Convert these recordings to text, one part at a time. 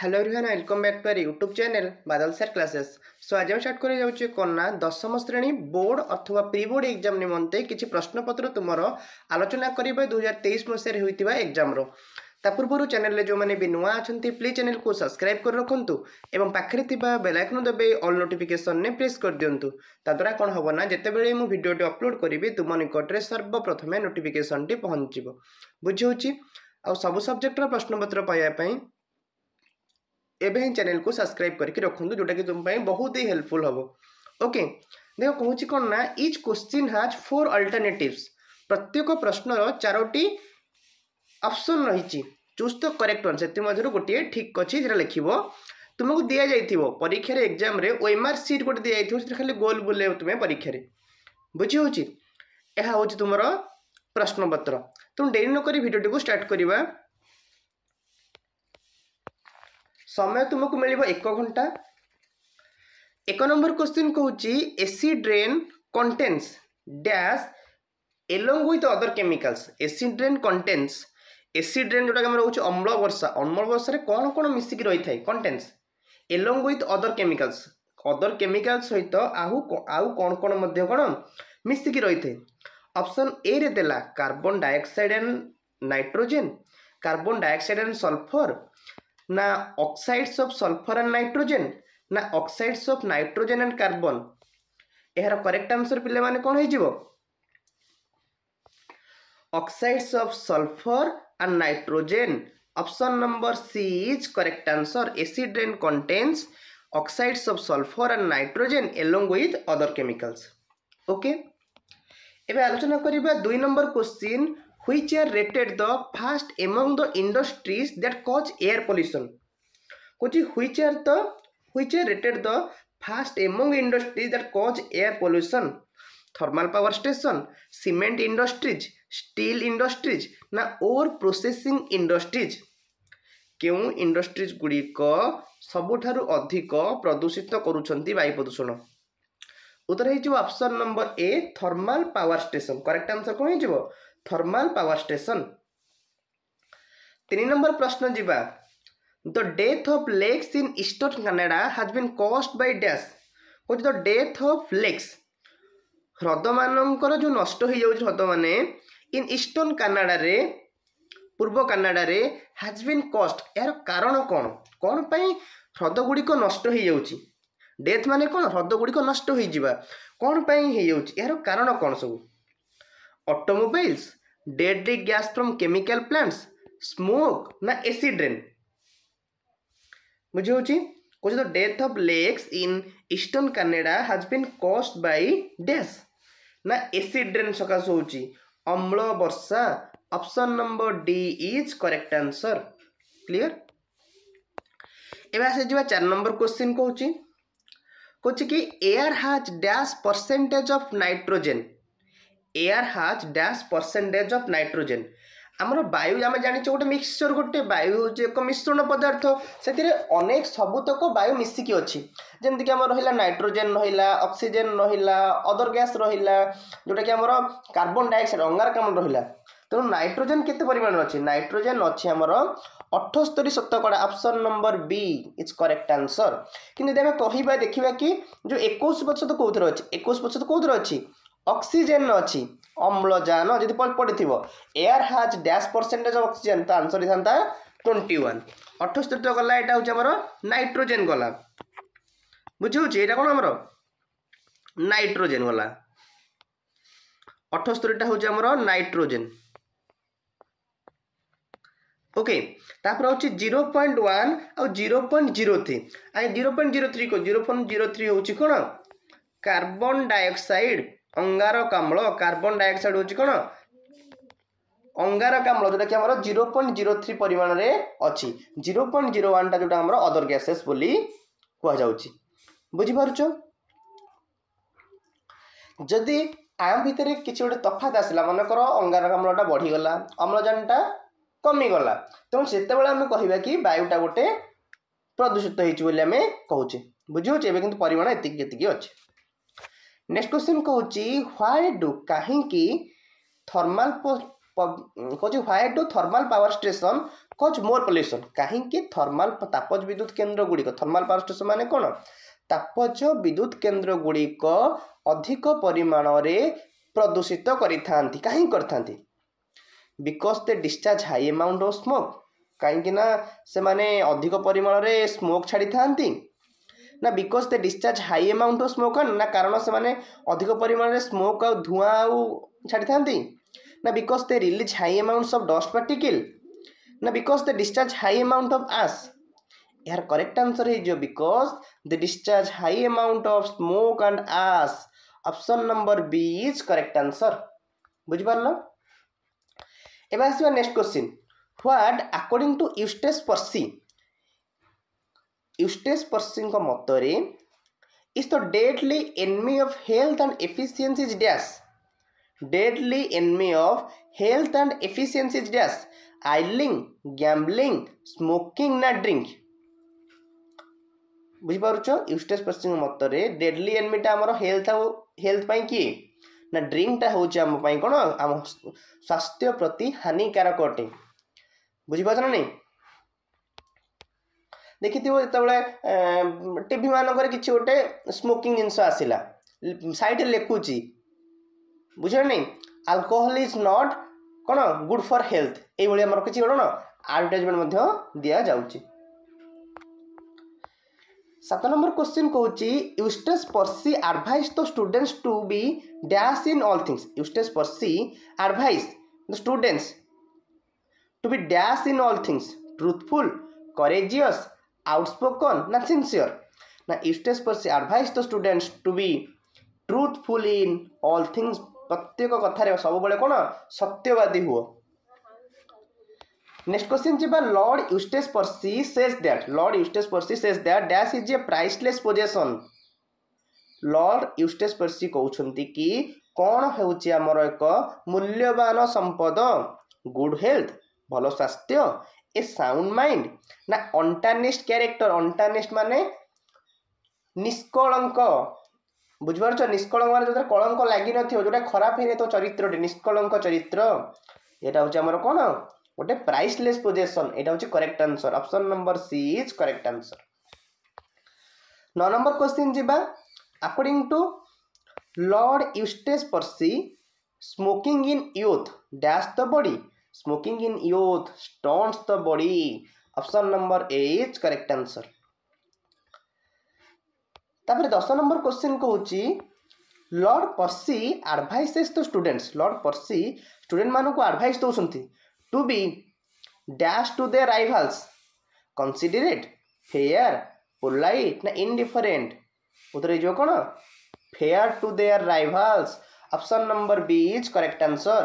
Hello everyone welcome back to our YouTube channel Badal sir classes so আজ আমি start করে যাচ্ছি কন্যা দশম শ্রেণী বোর্ড অথবা প্রি বোর্ড এক্সাম নিমন্তে কিছু প্রশ্নপত্র তোমার আলোচনা করবে দুই হাজার তেইশ মশায় হয়েছে এক্সামর ତା ପୂର୍ବରୁ ଚ୍ୟାନେଲରେ ଯେଉଁମାନେ ବି ନୂଆ ଅଛନ୍ତି ପ୍ଲିଜ୍ ଚ୍ୟାନେଲକୁ ସବସ୍କ୍ରାଇବ୍ କରି ରଖନ୍ତୁ ଏବଂ ପାଖରେ ଥିବା ବେଲାଇକନ୍ ଦେବେ ଅଲ୍ ନୋଟିଫିକେସନ୍ରେ ପ୍ରେସ୍ କରିଦିଅନ୍ତୁ ତାଦ୍ୱାରା କ'ଣ ହେବ ନା ଯେତେବେଳେ ମୁଁ ଭିଡ଼ିଓଟି ଅପଲୋଡ଼ କରିବି ତୁମ ନିକଟରେ ସର୍ବପ୍ରଥମେ ନୋଟିଫିକେସନ୍ଟି ପହଞ୍ଚିବ ବୁଝି ହେଉଛି ଆଉ ସବୁ ସବଜେକ୍ଟର ପ୍ରଶ୍ନପତ୍ର ପାଇବା ପାଇଁ ଏବେ ହିଁ ଚ୍ୟାନେଲକୁ ସବସ୍କ୍ରାଇବ୍ କରିକି ରଖନ୍ତୁ ଯେଉଁଟାକି ତୁମ ପାଇଁ ବହୁତ ହି ହେଲ୍ପଫୁଲ୍ ହେବ ଓକେ ଦେଖ କହୁଛି କ'ଣ ନା each question has four alternatives ପ୍ରତ୍ୟେକ ପ୍ରଶ୍ନର ଚାରୋଟି ଅପସନ୍ ରହିଛି ଚୁଜ୍ ଦ କରେକ୍ଟ ୱାନ୍ ସେଥିମଧ୍ୟରୁ ଗୋଟିଏ ଠିକ୍ ଅଛି ସେଇଟା ଲେଖିବ ତୁମକୁ ଦିଆଯାଇଥିବ ପରୀକ୍ଷାରେ ଏକ୍ଜାମ୍ରେ ଓଏମ୍ଆର୍ ସିଟ୍ ଗୋଟେ ଦିଆଯାଇଥିବ ସେଥିରେ ଖାଲି ଗୋଲ୍ ବୁଲେଇବ ତୁମେ ପରୀକ୍ଷାରେ ବୁଝି ହେଉଛି ଏହା ହେଉଛି ତୁମର ପ୍ରଶ୍ନପତ୍ର ତେଣୁ ଡେରି ନକରି ଭିଡ଼ିଓଟିକୁ ଷ୍ଟାର୍ଟ କରିବା ସମୟ ତୁମକୁ ମିଳିବ ଏକ ଘଣ୍ଟା ଏକ ନମ୍ବର କ୍ୱେଶ୍ଚିନ୍ କହୁଛି AC drain contains dash along with other chemicals AC drain contains AC drain ଯେଉଁଟାକି ଆମର ହେଉଛି ଅମ୍ଳ ବର୍ଷା ଅମ୍ଳ ବର୍ଷାରେ କ'ଣ କ'ଣ ମିଶିକି ରହିଥାଏ contains along with other chemicals other chemicals ସହିତ ଆଉ ଆଉ କ'ଣ କ'ଣ ମଧ୍ୟ କ'ଣ ମିଶିକି ରହିଥାଏ ଅପସନ୍ ଏରେ ଦେଲା carbon dioxide and nitrogen carbon dioxide and sulphur না oxides of sulphur and nitrogen না oxides of nitrogen and carbon এর করেক্ট আনসর পিলামানে কোণ হয়ে যাব oxides of sulphur and nitrogen option number C is correct answer acid rain contains oxides of sulphur and nitrogen along with other chemicals okay এবার আলোচনা করিবা দুই number question which are rated the first among the industries that cause air pollution কোচি which are the which are rated the first among industries that cause air pollution thermal power station cement industries steel industries না or processing industries କେଉଁ industries ଗୁଡ଼ିକ ସବୁଠାରୁ ଅଧିକ ପ୍ରଦୂଷିତ କରୁଛନ୍ତି ବାୟୁ ପ୍ରଦୂଷଣ उत्तर हो option number A thermal power station correct answer कौन हो थर्माल पावर स्टेशन तीन नंबर प्रश्न जीवा the death of lakes in eastern Canada has been caused by dash कौन द डेथ ऑफ लेक्स ହ୍ରଦ ମାନଙ୍କର ଯେଉଁ ନଷ୍ଟ ହୋଇଯାଉଛି ହ୍ରଦମାନେ ଇନ୍ ଇଷ୍ଟର୍ଣ୍ଣ କାନାଡ଼ାରେ ପୂର୍ବ କାନାଡ଼ାରେ ହାଜ୍ ବିନ୍ କଷ୍ଟ ଏହାର କାରଣ କ'ଣ କ'ଣ ପାଇଁ ହ୍ରଦଗୁଡ଼ିକ ନଷ୍ଟ ହୋଇଯାଉଛି ଡେଥ୍ ମାନେ କ'ଣ ହ୍ରଦଗୁଡ଼ିକ ନଷ୍ଟ ହୋଇଯିବା କ'ଣ ପାଇଁ ହୋଇଯାଉଛି ଏହାର କାରଣ କ'ଣ ସବୁ automobiles ଡେଡ୍ରି gas from chemical plants smoke ନା ଏସିଡ୍ ରେନ୍ ବୁଝିହେଉଛି କହୁଛି ତ death of lakes in eastern Canada has been caused by dash ନା ଏସିଡ୍ ରେନ୍ ସକାଶେ ହେଉଛି ଅମ୍ଳ ବର୍ଷା option number D is correct answer clear এবার আসে যা চার নম্বর কোশ্চিন কৌছি হচ্ছে কি air has dash percentage of nitrogen air has dash percentage of nitrogen ଆମର ବାୟୁ ଆମେ ଜାଣିଛେ ଗୋଟେ ମିକ୍ସଚର ଗୋଟେ ବାୟୁ ହେଉଛି ଏକ ମିଶ୍ରଣ ପଦାର୍ଥ ସେଥିରେ ଅନେକ ସବୁତକ ବାୟୁ ମିଶିକି ଅଛି ଯେମିତିକି ଆମର ରହିଲା ନାଇଟ୍ରୋଜେନ୍ ରହିଲା ଅକ୍ସିଜେନ୍ ରହିଲା ଅଦର ଗ୍ୟାସ୍ ରହିଲା ଯେଉଁଟାକି ଆମର କାର୍ବନ୍ ଡାଇଅକ୍ସାଇଡ଼ ଅଙ୍ଗାରକାମ୍ଳ ରହିଲା ତେଣୁ ନାଇଟ୍ରୋଜେନ୍ କେତେ ପରିମାଣରେ ଅଛି ନାଇଟ୍ରୋଜେନ୍ ଅଛି ଆମର ଅଠସ୍ତରୀ ଶତକଡ଼ା option number B is correct answer କିନ୍ତୁ ଯଦି ଆମେ କହିବା ଦେଖିବା କି ଯେଉଁ ଏକୋଇଶ ପ୍ରତିଶତ କେଉଁଥିରେ ଅଛି ଏକୋଇଶ ପ୍ରତିଶତ କେଉଁଥିରେ ଅଛି ଅକ୍ସିଜେନ୍ ଅଛି ଅମ୍ଳଜାନ ଯଦି ପଡ଼ିଥିବ air has dash percentage of oxygen ତ ଆନ୍ସର୍ ହେଇଥାନ୍ତା ଟ୍ୱେଣ୍ଟି ୱାନ୍ ଅଠସ୍ତରୀଟା ଗଲା ଏଇଟା ହେଉଛି ଆମର ନାଇଟ୍ରୋଜେନ୍ ଗଲା ବୁଝିହେଉଛି ଏଇଟା କ'ଣ ଆମର ନାଇଟ୍ରୋଜେନ୍ ଗଲା ଅଠସ୍ତରୀଟା ହେଉଛି ଆମର ନାଇଟ୍ରୋଜେନ୍ ओके अच्छे जीरो पॉइंट वन आरो पॉइंट जीरो थ्री आज जीरो पॉइंट जीरो थ्री कौन जीरो पॉइंट जीरो थ्री हूँ कौन कार्बन डाइअक्साइड अंगारकाम कार्बन डाइअक्साइड हूँ कौन अंगारकाम जोटा कि आम जीरो पॉइंट जीरो थ्री परिमाण में अच्छी जीरो पॉइंट जीरो वन टा जो अदर गैसेस कहुच्छे बुझिपार जदि आम भितर कि गोटे तफात आसला मनकर अंगारकाम बढ़ीगला अम्लजानटा କମିଗଲା ତେଣୁ ସେତେବେଳେ ଆମେ କହିବା କି ବାୟୁଟା ଗୋଟେ ପ୍ରଦୂଷିତ ହେଇଛି ବୋଲି ଆମେ କହୁଛେ ବୁଝି ହେଉଛି ଏବେ କିନ୍ତୁ ପରିମାଣ ଏତିକି ଏତିକି ଅଛି ନେକ୍ସଟ କ୍ୱେଶ୍ଚିନ୍ କହୁଛି ହ୍ୱାଏ ଡୁ କାହିଁକି ଥର୍ମାଲ କହୁଛି why do thermal power station cause more pollution କାହିଁକି ଥର୍ମାଲ ତାପଜ ବିଦ୍ୟୁତ କେନ୍ଦ୍ର ଗୁଡ଼ିକ ଥର୍ମାଲ ପାୱାର ଷ୍ଟେସନ୍ ମାନେ କ'ଣ ତାପଜ ବିଦ୍ୟୁତ କେନ୍ଦ୍ର ଗୁଡ଼ିକ ଅଧିକ ପରିମାଣରେ ପ୍ରଦୂଷିତ କରିଥାନ୍ତି କାହିଁକି କରିଥାନ୍ତି because they discharge high amount of smoke କାହିଁକିନା ସେମାନେ ଅଧିକ ପରିମାଣରେ ସ୍ମୋକ୍ ଛାଡ଼ିଥାନ୍ତି ନା because they discharge high amount of smoke ନା କାରଣ ସେମାନେ ଅଧିକ ପରିମାଣରେ ସ୍ମୋକ୍ ଆଉ ଧୂଆଁ ଆଉ ଛାଡ଼ିଥାନ୍ତି ନା because they release high amounts of dust particle ନା because they discharge high amount of ash ଏହାର କରେକ୍ଟ ଆନ୍ସର୍ ହେଇଯିବ because they discharge high amount of smoke and ash option number B is correct answer ବୁଝିପାରିଲ এবার আসবে next question what according to Eustace Percy Eustace পর্সিঙ্ক মতরে is the deadly enemy of health and efficiency is dash deadly enemy of health and efficiency is dash idling gambling smoking না drink বুঝিপারুছ Eustace পশ্চিম মতরে deadly এনমিটা আমার health health পাই কি ନା ଡ୍ରିଙ୍କଟା ହେଉଛି ଆମ ପାଇଁ କ'ଣ ଆମ ସ୍ୱାସ୍ଥ୍ୟ ପ୍ରତି ହାନିକାରକ ଅଟେ ବୁଝିପାରୁଛ ନା ନାଇଁ ଦେଖିଥିବ ଯେତେବେଳେ ଟିଭି ମାନଙ୍କରେ କିଛି ଗୋଟେ ସ୍ମୋକିଂ ଜିନିଷ ଆସିଲା ସାଇଡ଼ରେ ଲେଖୁଛି ବୁଝିଲ ନାଇଁ ଆଲକୋହଲ ଇଜ୍ ନଟ୍ କ'ଣ ଗୁଡ୍ ଫର୍ ହେଲ୍ଥ ଏଇଭଳି ଆମର କିଛି କ'ଣ ଆଡ଼ଭର୍ଟାଇଜମେଣ୍ଟ ମଧ୍ୟ ଦିଆଯାଉଛି সাত নম্বর কোশ্চিন কৌছি Eustace Percy advise the students to be dash in all things Eustace Percy advise the students to be dash in all things truthful courageous outspoken না sincere না Eustace Percy advise the students to be truthful in all things প্রত্যেক কথারে সবুলে কোণ সত্যবাদী হুও next question जी Lord Eustace Percy says that Lord Eustace Percy says that dash is a priceless possession Lord Eustace Percy कहते कि कौन हो आमर एक मूल्यवान संपद गुड हेल्थ भल स्वास्थ्य ए साउंड माइंड ना অন্টানেস্ট ক্যারেক্টর অন্টানেস্ট মানে নিষ্কলঙ্ক বুঝিপারছ নিষ্কলঙ্ক মানে যেটা কলঙ্ক লাগি নথিব যেটা খারাপ হয়ে তো চরিত্রটি নিষ্কলঙ্ক চরিত্র এটা হচ্ছে আমার কোন गोटे प्राइसलेस पोजेसन यहाँ हूँ correct answer option number C is correct answer नौ नंबर क्वेश्चन जी according to Lord Eustace Percy smoking in youth dash the body smoking in youth stones the body option number A is correct answer तापर दस number question कौच Lord Percy advise the students Lord Percy student मानक advise दौर to be dash to their rivals considerate fair polite ना indifferent उत्तर जो कौन fair to their rivals option number B is correct answer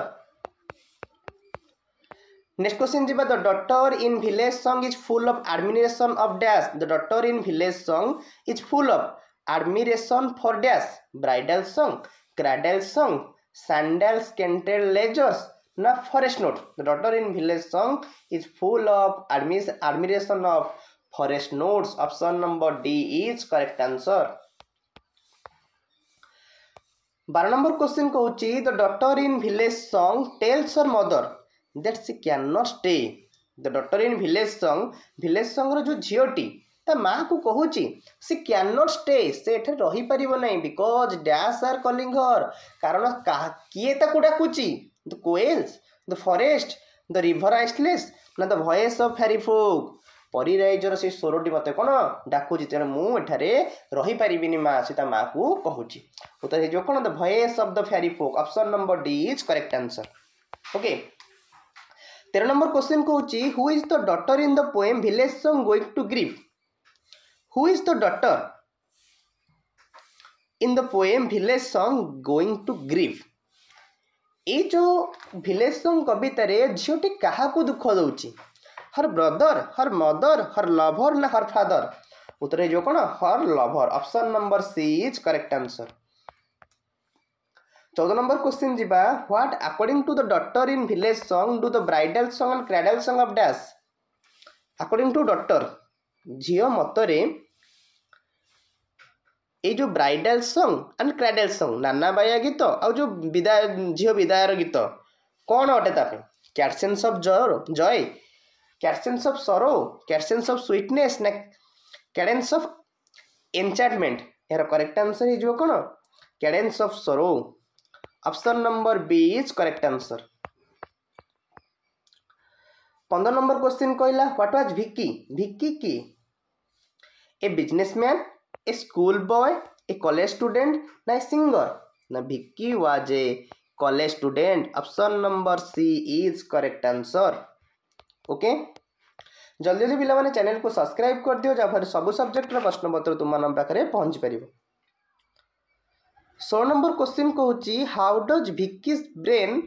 next question जी the doctor in village song is full of admiration of dash the doctor in village song is full of admiration for dash bridal song cradle song sandals canted ledgers Now forest note. The daughter in village song is full of admiration of forest notes. Option number D is correct answer. ବାର number question କହୁଛି the doctor in village song tells her mother that she can not stay the doctor in village song village ସଙ୍ଗ୍ର ଯେଉଁ ଝିଅଟି ତା ମାଆକୁ କହୁଛି ସେ can not stay ସେ ଏଠାରେ ରହିପାରିବ ନାହିଁ because dash are calling her କାରଣ କିଏ ତାକୁ ଡାକୁଛି the quails, the forest, the river restless, ନା the voice of fairy folk. ପରିରାଇଜର ସେ ସ୍ୱରଟି ମୋତେ କ'ଣ ଡାକୁଛି ତେଣୁ ମୁଁ ଏଠାରେ ରହିପାରିବିନି ମା ସେ ତା ମାଆକୁ କହୁଛି ଉତ୍ତର ହେଇଯିବ କ'ଣ the voice of the fairy folk option number D is correct answer okay ତେର ନମ୍ବର କ୍ୱେଶ୍ଚିନ୍ କହୁଛି who is the daughter in the poem village song going to grieve who is the daughter in the poem village song going to grieve ଏଇ ଯେଉଁ village ସଙ୍ଗ କବିତାରେ ଝିଅଟି କାହାକୁ ଦୁଃଖ ଦେଉଛି ହର brother ହର ମଦର ହର lover ନା ହର ଫାଦର ଉତ୍ତର ହେଇଯିବ କ'ଣ her lover option number C is correct answer ଚଉଦ ନମ୍ବର କ୍ୱେଶ୍ଚିନ୍ ଯିବା what according to the daughter in village song do the bridal song and cradle song of dash according to daughter ଝିଅ ମତରେ जो bridal song and cradle song नाना बाया गीत जो विदाय झी विदायर गीत कौन अटे कैटसेन्स अफ जय जय कैटसेन्स अफ सरो कैटसेन्स अफ स्वीटने कैडेन्स अफ एनचार्टमेंट यार करेक्ट आंसर हो कौन cadence of sorrow option number B is correct answer पंद्रह नंबर क्वेश्चन कहला ह्वाट वाज भिकी भिकी की a businessman a schoolboy, a college student, na a singer. Now Vicky was a college student. Option number C is correct answer. Okay. जल्दी जल्दी पिला channel को subscribe कर दियो जहाँ सब सब्जेक्टर प्रश्नपत्र तुम मान पाखे पहुँची पार षोल नंबर क्वेश्चन कौच how does Vicky's brain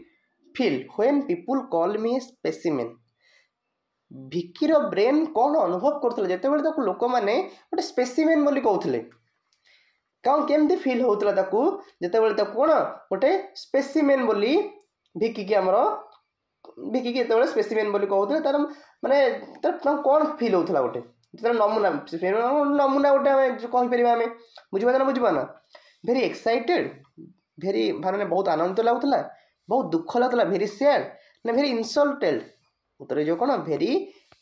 feel when people call me specimen ଭିକିର ବ୍ରେନ୍ କ'ଣ ଅନୁଭବ କରୁଥିଲେ ଯେତେବେଳେ ତାକୁ ଲୋକମାନେ ଗୋଟେ ସ୍ପେସିମେନ୍ ବୋଲି କହୁଥିଲେ କ'ଣ କେମିତି ଫିଲ୍ ହେଉଥିଲା ତାକୁ ଯେତେବେଳେ ତାକୁ କ'ଣ ଗୋଟେ ସ୍ପେସିମେନ୍ ବୋଲି ଭିକିକି ଆମର ଭିକିକି ଯେତେବେଳେ ସ୍ପେସିମେନ୍ ବୋଲି କହୁଥିଲେ ତା'ର ମାନେ ତା'ର ତାଙ୍କୁ କ'ଣ ଫିଲ୍ ହେଉଥିଲା ଗୋଟେ ଯେତେବେଳେ ନମୁନା ନମୁନା ଗୋଟେ ଆମେ କହିପାରିବା ଆମେ ବୁଝିବା ନା ବୁଝିବା ନା ଭେରି ଏକ୍ସାଇଟେଡ଼୍ ଭେରି ମାନେ ବହୁତ ଆନନ୍ଦ ଲାଗୁଥିଲା ବହୁତ ଦୁଃଖ ଲାଗୁଥିଲା ଭେରି ସ୍ୟାଡ଼୍ ନା ଭେରି ଇନସଲ୍ଟେଡ଼୍ ଉତ୍ତର ଯେଉଁ କ'ଣ ଭେରି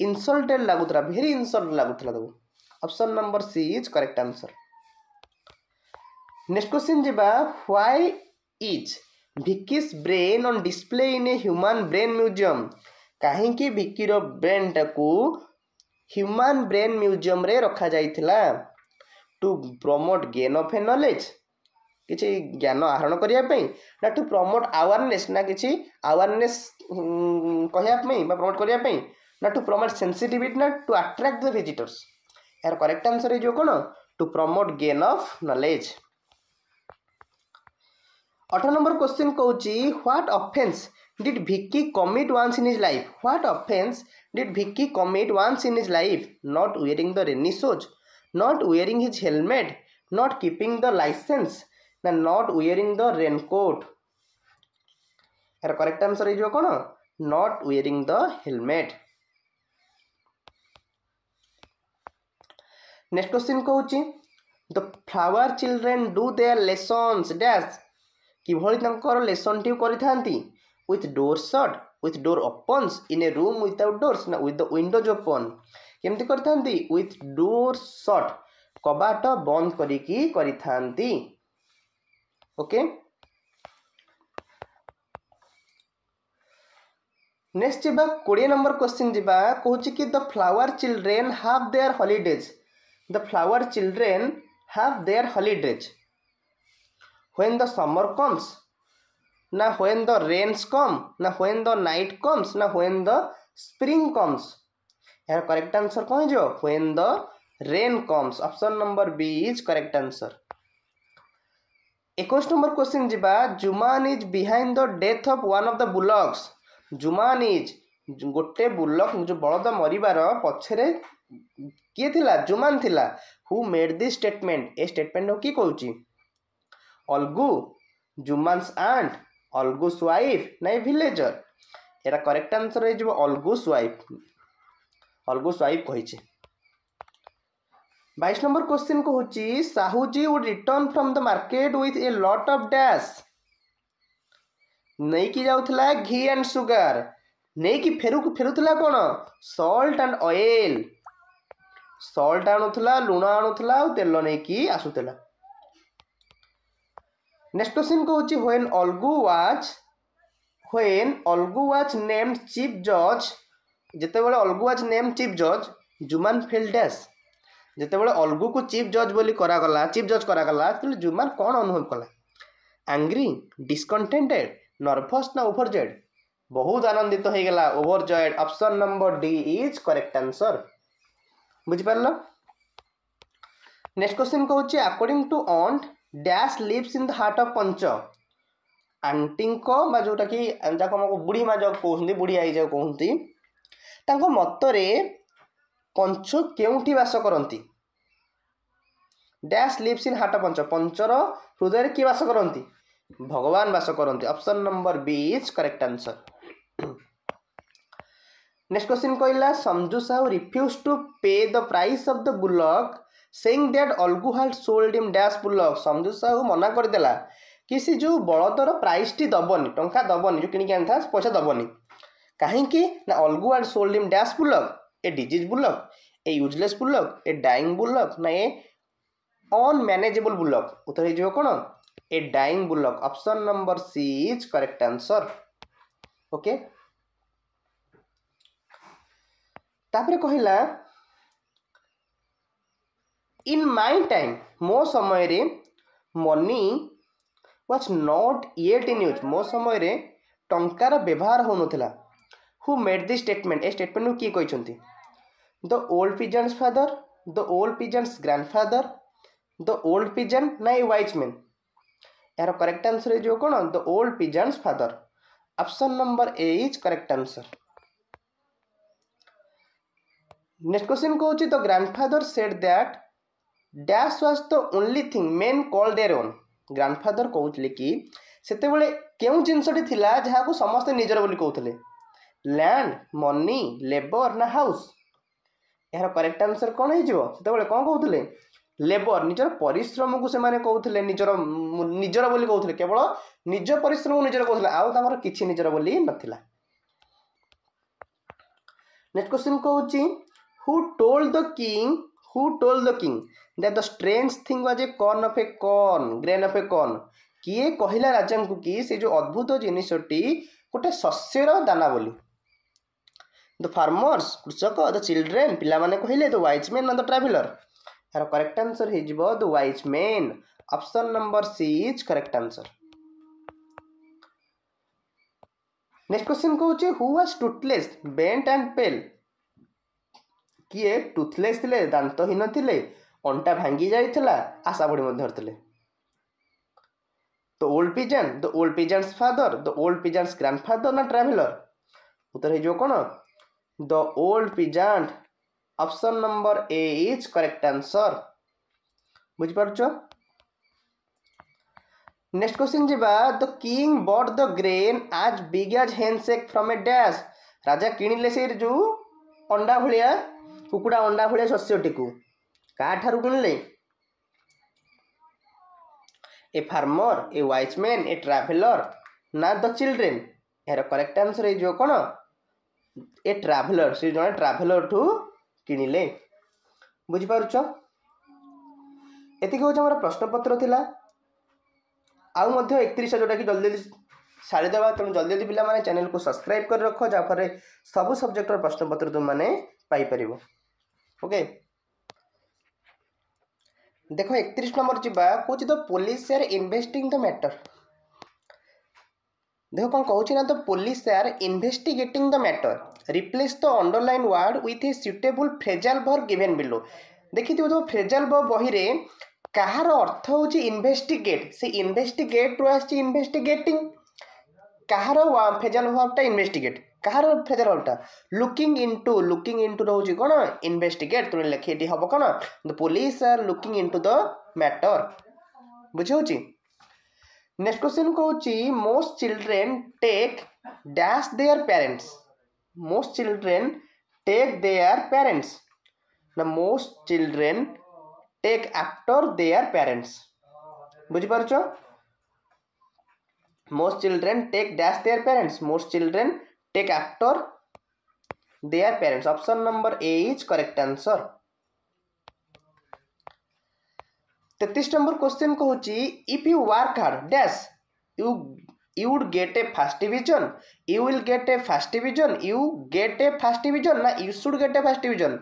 ଇନସଲ୍ଟେଡ୍ ଲାଗୁଥିଲା ଭେରି ଇନସଲ୍ଟ ଲାଗୁଥିଲା ତାକୁ option number C is correct answer next question ଯିବା why is Vicky's brain on display in a human brain museum କାହିଁକି ଭିକିର ବ୍ରେନ୍ଟାକୁ ହ୍ୟୁମାନ୍ ବ୍ରେନ୍ ମ୍ୟୁଜିୟମ୍ରେ ରଖାଯାଇଥିଲା to promote gain of a knowledge କିଛି ଜ୍ଞାନ ଆହରଣ କରିବା ପାଇଁ ନା ଟୁ ପ୍ରମୋଟ୍ ଆୱାରନେସ୍ ନା କିଛି ଆୱାରନେସ୍ କହିବା ପାଇଁ ବା ପ୍ରମୋଟ୍ କରିବା ପାଇଁ ନା ଟୁ ପ୍ରମୋଟ୍ ସେନ୍ସିଟିଭିଟି ନା ଟୁ ଆଟ୍ରାକ୍ଟ ଦ ଭିଜିଟର୍ସ ଏହାର କରେକ୍ଟ ଆନ୍ସର ହେଇଯିବ କ'ଣ to promote gain of knowledge ଅଠର ନମ୍ବର କ୍ୱେଶ୍ଚିନ୍ କହୁଛି what offence did Vicky commit once in his life what offence did Vicky commit once in his life not wearing the rainy shoes not wearing his helmet not keeping the licence ନା not wearing the raincoat ଏହାର correct answer ହେଇଯିବ କ'ଣ not wearing the helmet next question କହୁଛି the flower children do their lessons dash କିଭଳି ତାଙ୍କର ଲେସନ୍ଟି କରିଥାନ୍ତି with door shut with door opens in a room without doors ନା ୱିଥ୍ ଦ ୱିଣ୍ଡୋଜ୍ ଓପନ୍ କେମିତି କରିଥାନ୍ତି ୱିଥ୍ ଡୋର୍ ସଟ୍ କବାଟ ବନ୍ଦ କରିକି କରିଥାନ୍ତି ओके नेक्स्ट जब कोड़े नंबर क्वेश्चन जा कहे कि the flower children have their holidays the flower children have their holidays when the summer comes ना व्हेन द रेन्स कम ना व्वेन द नाइट कम्स ना व्हेन द स्प्रिंग कम्स यार correct answer कौन जो when the rain comes option number B is correct answer ଏକୋଇଶ number question ଯିବା Jumman is behind the death of one of the bullocks Jumman is ଗୋଟେ bullock ଯେଉଁ ବଳଦ ମରିବାର ପଛରେ କିଏ ଥିଲା ଜୁମାନ ଥିଲା who made the statement a statement କିଏ କହୁଛି ଅଲଗୁ ଜୁମାନସ୍ ଆଣ୍ଟ ଅଲଗୁସ୍ ୱାଇଫ୍ ନାଇଁ ଭିଲେଜର ଏଇଟା କରେକ୍ଟ ଆନ୍ସର ହେଇଯିବ ଅଲଗୁସ୍ ୱାଇଫ୍ ଅଲଗୁସ୍ ୱାଇଫ୍ କହିଛି बैश नंबर क्वेश्चन को कहूँ Sahuji would return from the market with a lot of dash नहीं कि जाऊला घी एंड सुगर नहीं कि फेरु फेरुला कौन सल्ट एंड ऑयल सल्ट आणुला लुण आणुला तेल नहीं कि आसूला नेक्स्ट क्वेश्चन कौन when Algu व्च when Algu व्च name chief जज जिते बड़े अलगु व्च नेम चिफ जज जुमान फिल्ड डैश ଯେତେବେଳେ ଅଲଗୁକୁ ଚିଫ୍ ଜଜ୍ ବୋଲି କରାଗଲା ଚିଫ୍ ଜଜ୍ କରାଗଲା ସେତେବେଳେ ଜୁମାନ୍ କ'ଣ ଅନୁଭବ କଲା ଆଙ୍ଗ୍ରି ଡିସକଣ୍ଟେଣ୍ଟେଡ୍ ନର୍ଭସ୍ ନା ଓଭରଜଏଡ୍ ବହୁତ ଆନନ୍ଦିତ ହେଇଗଲା overjoyed option number D is correct answer ବୁଝିପାରିଲ ନେକ୍ସଟ କ୍ୱେଶ୍ଚିନ୍ କହୁଛି according to aunt dash lives in the heart of ପଞ୍ଚ ଆଣ୍ଟିଙ୍କ ବା ଯେଉଁଟାକି ଯାକ ଆମକୁ ବୁଢ଼ୀ ମା' ଯାକ କହୁଛନ୍ତି ବୁଢ଼ୀ ଆଇ ଯାହାକୁ କହନ୍ତି ତାଙ୍କ ମତରେ पञ्च केउँठि बास गरी ड्यास लिप्स इन हार्ट पञ्च पञ्चर हृदय के बास गरी भगवान बास गरी option number B is correct answer next question कहिला Samjhu Sahu refuse to pay the price of the bullock saying that Algu sold him dash bullock Samjhu Sahu मना गरिदेला कि सि जो प्राइस प्राइसटि दबनी टङ्का दबनी जो किनिक था पैसा दबनि काहीँकि ना Algu sold him dash bullock a disease bullock a useless bullock a dying bullock না এ অনম্যানেজেবল বুলক উত্তর হয়ে যাব কোণ a dying bullock option number C is correct answer okay ତାପରେ କହିଲା ଇନ୍ ମାଇ ଟାଇମ୍ ମୋ ସମୟରେ money was not yet in use ମୋ ସମୟରେ ଟଙ୍କାର ବ୍ୟବହାର ହେଉନଥିଲା ହୁ ମେଡ଼୍ ଦି ଷ୍ଟେଟମେଣ୍ଟ ଏ ଷ୍ଟେଟମେଣ୍ଟକୁ କିଏ କହିଛନ୍ତି the old pigeon's father the old pigeon's grandfather the old pigeon ना वाइजमेन यार करेक्ट आंसर है जो कौन the old pigeon's father option number A is correct answer next question कौन the grandfather said that dash was the only thing men call their own grandfather कहते कि से क्यों जिनसटी जहाँ को समस्ते निजर बोली कहते लैंड मनी लेबर ना हाउस ଏହାର କରେକ୍ଟ ଆନ୍ସର୍ କ'ଣ ହେଇଯିବ ସେତେବେଳେ କ'ଣ କହୁଥିଲେ ଲେବର ନିଜର ପରିଶ୍ରମକୁ ସେମାନେ କହୁଥିଲେ ନିଜର ନିଜର ବୋଲି କହୁଥିଲେ କେବଳ ନିଜ ପରିଶ୍ରମକୁ ନିଜର କହୁଥିଲେ ଆଉ ତାଙ୍କର କିଛି ନିଜର ବୋଲି ନଥିଲା ନେକ୍ସଟ କ୍ୱେଶ୍ଚିନ୍ କହୁଛି who told the king who told the king that the strange thing was a corn of a corn grain of a corn କିଏ କହିଲା ରାଜାଙ୍କୁ କି ସେ ଯେଉଁ ଅଦ୍ଭୁତ ଜିନିଷଟି ଗୋଟେ ଶସ୍ୟର ଦାନା ବୋଲି ଦ ଫାର୍ମର୍ସ କୃଷକ ଦ ଚିଲଡ୍ରେନ୍ ପିଲାମାନେ କହିଲେ ଦ ୱାଇଜ୍ ମ୍ୟାନ୍ ନା ଦ ଟ୍ରାଭେଲର୍ ଏହାର କରେକ୍ଟ ଆନ୍ସର୍ ହେଇଯିବ the wise man option number C is correct answer next question କହୁଛି ହୁ ୱାଜ୍ ଟୁଥଲେସ୍ ବେଣ୍ଟ ଆଣ୍ଡ ପେଲ୍ କିଏ ଟୁଥଲେସ୍ ଥିଲେ ଦାନ୍ତହୀନ ଥିଲେ ଅଣ୍ଟା ଭାଙ୍ଗି ଯାଇଥିଲା ଆଶା ବଢ଼ି ମଧ୍ୟ ଧରିଥିଲେ the old pigeon the old pigeon's father the old pigeon's grandfather ना ट्राभेलर उत्तर हो कौन the old pigeon option number A is correct answer बुझिपारच नेक्स्ट क्वेश्चन जीवा the king but the grain आज big as hen's egg from a dash राजा किण से जो अंडा भाया कुकुड़ा अंडा भाया शस्यटी का किणले a farmer A वाइजमेन a traveller ना द चिल्ड्रेन यार करेक्ट आंसर है जो कौन ଏ ଟ୍ରାଭେଲର୍ ସେ ଜଣେ ଟ୍ରାଭେଲର୍ଠୁ କିଣିଲେ ବୁଝିପାରୁଛ ଏତିକି ହେଉଛି ଆମର ପ୍ରଶ୍ନପତ୍ର ଥିଲା ଆଉ ମଧ୍ୟ ଏକତିରିଶଟା ଯେଉଁଟାକି ଜଲ୍ଦି ଜଲ୍ଦି ସାରିଦେବା ତେଣୁ ଜଲ୍ଦି ଜଲ୍ଦି ପିଲାମାନେ ଚ୍ୟାନେଲ୍କୁ ସବସ୍କ୍ରାଇବ୍ କରି ରଖ ଯାହାଫଳରେ ସବୁ ସବଜେକ୍ଟର ପ୍ରଶ୍ନପତ୍ର ତୁମମାନେ ପାଇପାରିବ ଓକେ ଦେଖ ଏକତିରିଶ ନମ୍ବର ଯିବା କହୁଛି ତ ପୋଲିସ ଆର୍ ଦ ମ୍ୟାଟର দেখো କ'ଣ କହୁଛି ନା the police are investigating the matter replace the underline word with a suitable phrasal verb given below ଦେଖିଥିବ ତ ଫ୍ରେଜାଲ୍ ଭ ବହିରେ କାହାର ଅର୍ଥ ହେଉଛି ଇନଭେଷ୍ଟିଗେଟ୍ ସେ ଇନଭେଷ୍ଟିଗେଟ୍ରୁ ଆସିଛି ଇନଭେଷ୍ଟିଗେଟିଂ କାହାର ଫ୍ରେଜାଲ୍ ଭର୍ଟା ଇନଭେଷ୍ଟିଗେଟ୍ କାହାର ଫ୍ରେଜର ହଲ୍ଟା ଲୁକିଂ ଇନ୍ଟୁ ଲୁକିଂ ଇନ୍ଟୁ ରହୁଛି କ'ଣ ଇନଭେଷ୍ଟିଗେଟ୍ ତୁମେ ଲେଖି ଏଠି ହେବ କ'ଣ the police are looking into the matter ବୁଝି ହେଉଛି नेक्स्ट क्वेश्चन कौच most children take dash their parents most children take there parents न most children take after their बुझ बुझिपार most children take dash their parents most children take after their parents option number A is correct answer তেত্রিশ নম্বর question কହୁଛି if you work hard dash you you would get a first division you will get a first division you get a first division না you should get a first division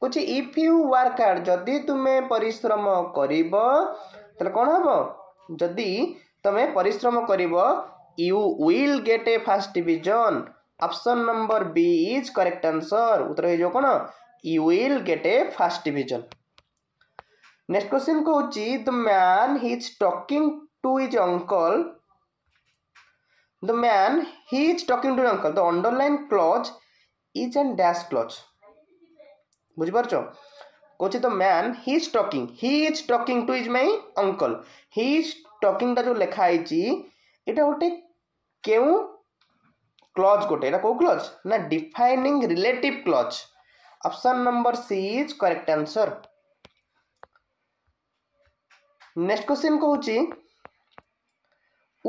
কହୁଛି if you work hard যদি তুমি পরিশ্রম করিব তাহলে କ'ଣ ହେବ ଯଦି ତୁମେ ପରିଶ୍ରମ କରିବ you will get a first division option number B is correct answer উত্তর হয়ে যাব কোণ you will get a first division next question कौन the man his talking to his uncle the man his talking to uncle the underline clause is and dash clause बुझिपार कौन the man his talking his talking to is my uncle his talking टा जो लिखाई इटा गोटे के clause गोटे ये कौ क्लज ना defining relative clause option number C is correct answer next question କହୁଛି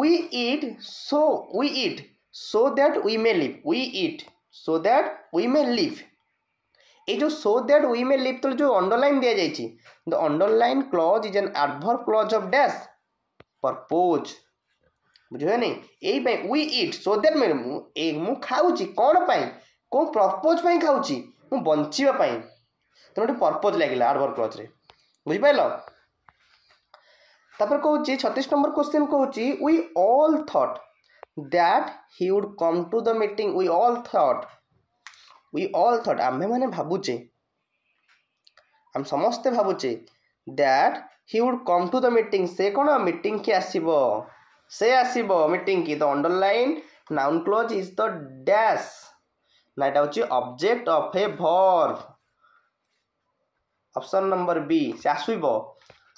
we eat so we eat so that we may leave we eat so that we may leave এই যে so that we may leave তলে যে underline দিয়া যাইছি the underline clause is an adverb clause of dash purpose বুঝবে নি এইপাই we it so that may মু খাউছি কোণ পাই কোন প্রপোজ পাই খাউছি মু বঞ্চিবা পাই তেমন গোটে পরপোজ লাগিলা আডভর্ব ক্লজরে বুঝিপারল ତାପରେ କହୁଛି ଛତିଶ ନମ୍ବର କୋଶ୍ଚିନ୍ କହୁଛି we all thought that he would come to the meeting we all thought we all thought ଆମ୍ଭେମାନେ ଭାବୁଛେ ଆମେ ସମସ୍ତେ ଭାବୁଛେ that he would come to the meeting ସେ କ'ଣ ମିଟିଂ କି ଆସିବ ସେ ଆସିବ ମିଟିଂ କି the underline noun clause is the dash ନା ଏଇଟା ହେଉଛି object of a verb option number B ସେ ଆସିବ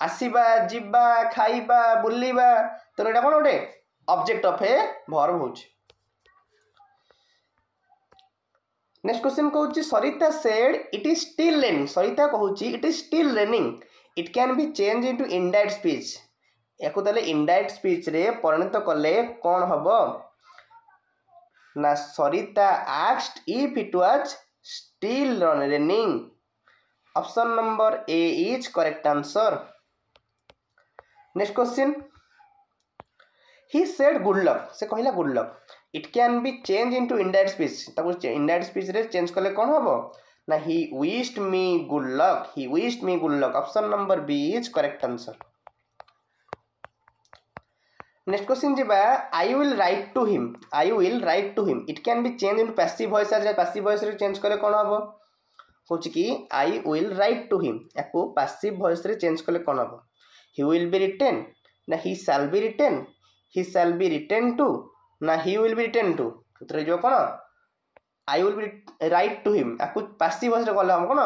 আসিবা যা খাইবা বুলিবা তোর এটা কোন ওটে অবজেক্ট অফ এ ভর্ব হচ্ছে নেক্সট কোশ্চেন কହୁଛି Sarita said it is still learning Sarita কହୁଛି it is still learning it can be change into indirect speech ୟାକୁ তাহলে ଇନଡାଇରେକ୍ଟ ସ୍ପିଚ୍ରେ ପରିଣତ କଲେ କ'ଣ ହେବ ନା ସରିତା ଆକ୍ସଡ୍ if it was still run raining option number A is correct answer next question he said good luck से कहला good luck it can be change into इंडाइट स्पीच इंडाइट स्पीच रे चेंज कले कौन हम ना he wished me good luck he wished me good luck option number B is correct answer next question जी I will write to him I will write to him it can be change into passive voice आज पैसि voice change कले कौन हम होची कि I will write to him या पैसि भयस चेंज कले कौन हम হি উইল বি রিটেন না he shall be written he shall be written to না he will be written to উত্তর হয়ে কোণ I will be write to him আকু পাসি বসে কলে হব কোণ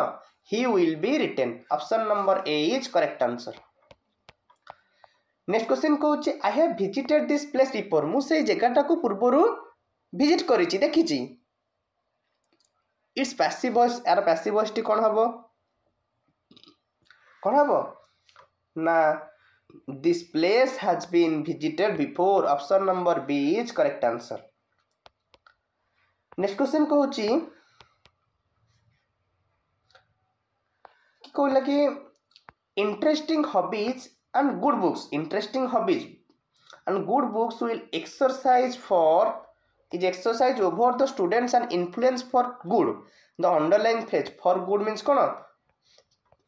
he will be written option number A is correct answer next question কৌছি I have visited this place before মু সেই জায়গাটাকে পূর্বরু ভিজিট করেছি দেখিছি ইটস প্যাসিভ ভয়েস এর প্যাসিভ ভয়েসটি কোণ হব কোণ হব না this place has been visited before option number b is correct answer next question कहूँ कहला कि interesting hobbies and good books interesting hobbies and good books will exercise for is exercise over the students and influence for good the underlying phrase for good means कौन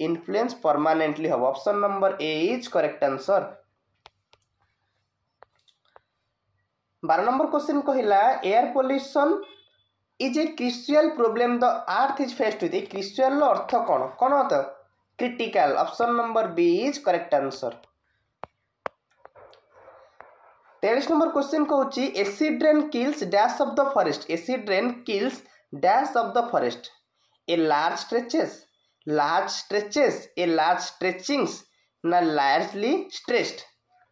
influence permanently हम option number A is correct answer बार number question कहला air pollution is a crucial problem the earth is faced हुई crucial अर्थ कौन कौन अर्थ critical option number B is correct answer तेईस number question कौन acid rain kills dash of the forest acid rain kills dash of the forest a large stretches large stretches a large stretchings ना largely stressed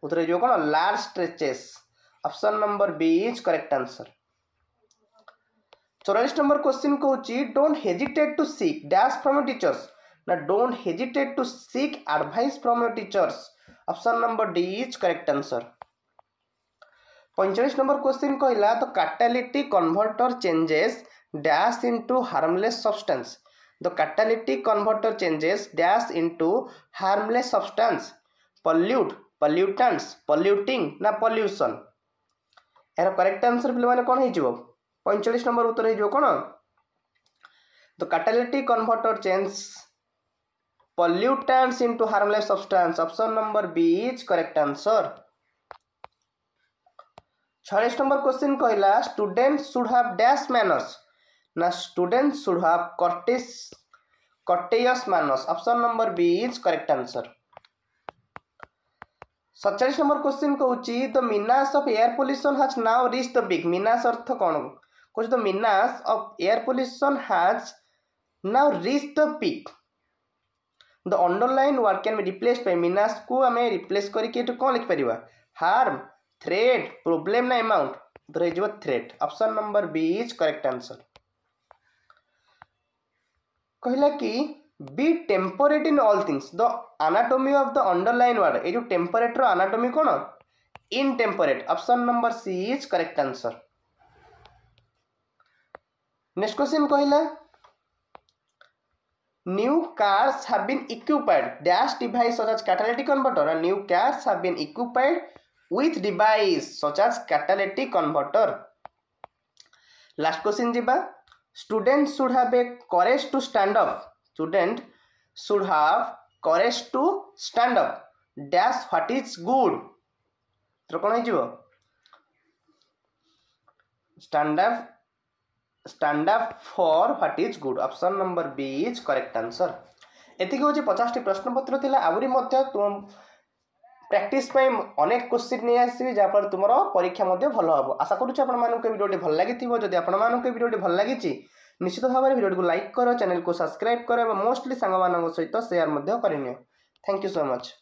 उत्तर जो कौन large stretches option number B is correct answer चौरालीस number question कौन don't hesitate to seek dash from teachers ना don't hesitate to seek advice from your teachers option number D is correct answer पैंचाश number question कहला तो catalytic converter changes dash into harmless substance The catalytic converter changes dash into harmless substance. Pollute, pollutants, polluting না pollution. এর correct answer পিলামানে কোন হইଯିବ 45 নম্বর উত্তর হইଯିବ কোন The catalytic converter changes pollutants into harmless substance. Option number B is correct answer. ছয়াশ number question কহিলা student should have dash manners ना student should have courteous courteous manners option number B is correct answer सतचाश number question कौच the menace of air pollution has now reach the big menace अर्थ कौन कह menace of air pollution has now reach the peak the underline word can be replace पाए menace को आम replace करके कौन लिखिपर हार्म थ्रेड प्रोब्लेम ना amount threat option number B is correct answer कहला कि be temperate in all things the आनाटोमी of the अंडरलैन word ये टेम्पोरेटर आनाटोमी कौन इन टेम्पोरेट option number C is correct answer next question कहला new cars have been equipped dash device such as catalytic converter new cars have been equipped with device such as catalytic converter last question जीवा student should have a courage to stand up student should have courage to stand up dash what is good ତୋର କ'ଣ ହେଇଯିବ stand up stand up for what is good option number b is correct answer ଏତିକି ହେଉଛି ପଚାଶଟି ପ୍ରଶ୍ନପତ୍ର ଥିଲା ଆହୁରି ମଧ୍ୟ practice ପାଇଁ ଅନେକ କୋଶ୍ଚିନ୍ ନେଇ ଆସିବି ଯାହାଫଳରେ ତୁମର ପରୀକ୍ଷା ମଧ୍ୟ ଭଲ ହେବ ଆଶା କରୁଛି ଆପଣମାନଙ୍କୁ ଭିଡ଼ିଓଟି ଭଲ ଲାଗିଥିବ ଯଦି ଆପଣମାନଙ୍କୁ ଭିଡ଼ିଓଟି ଭଲ ଲାଗିଛି ନିଶ୍ଚିତ ଭାବରେ ଭିଡ଼ିଓଟିକୁ ଲାଇକ୍ କର ଚ୍ୟାନେଲକୁ ସବସ୍କ୍ରାଇବ୍ କର ଏବଂ ମୋଷ୍ଟଲି ସାଙ୍ଗମାନଙ୍କ ସହିତ ସେୟାର ମଧ୍ୟ କରିନିଅ ଥ୍ୟାଙ୍କ ୟୁ ସୋ ମଚ୍